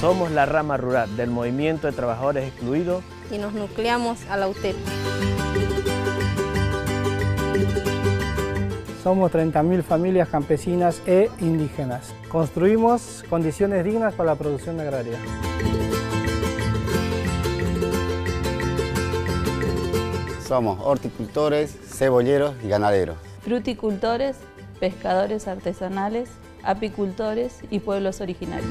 Somos la rama rural del Movimiento de Trabajadores Excluidos y nos nucleamos a la UTEP. Somos 30.000 familias campesinas e indígenas. Construimos condiciones dignas para la producción agraria. Somos horticultores, cebolleros y ganaderos. Fruticultores, pescadores artesanales, apicultores y pueblos originarios.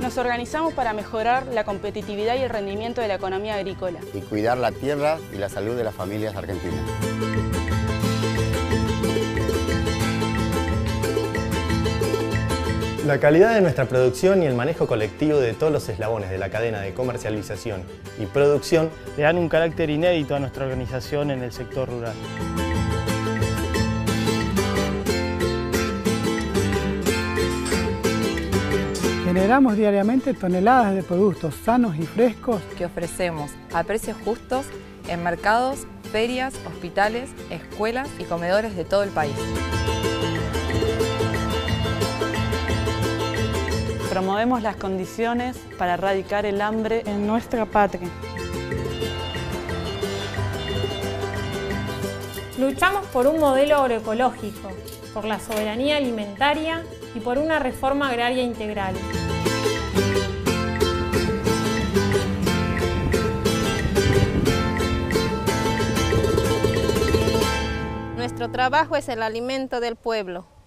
Nos organizamos para mejorar la competitividad y el rendimiento de la economía agrícola. Y cuidar la tierra y la salud de las familias argentinas. La calidad de nuestra producción y el manejo colectivo de todos los eslabones de la cadena de comercialización y producción le dan un carácter inédito a nuestra organización en el sector rural. Generamos diariamente toneladas de productos sanos y frescos que ofrecemos a precios justos en mercados, ferias, hospitales, escuelas y comedores de todo el país. Promovemos las condiciones para erradicar el hambre en nuestra patria. Luchamos por un modelo agroecológico, por la soberanía alimentaria y por una reforma agraria integral. Nuestro trabajo es el alimento del pueblo.